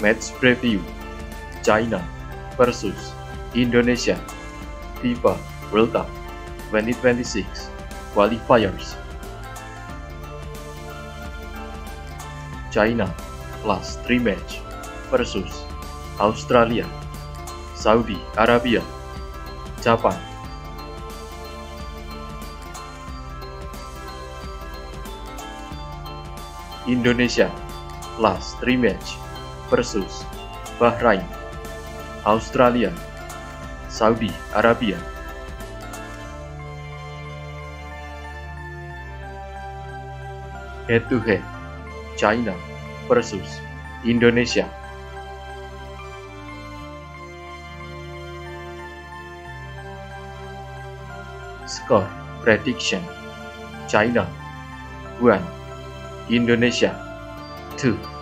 Match Preview China versus Indonesia FIFA World Cup 2026 Qualifiers China plus 3 match versus Australia, Saudi Arabia, Japan. Indonesia plus 3 match versus Bahrain, Australia, Saudi Arabia. Head to head, China versus Indonesia. Score prediction China 1 Indonesia 2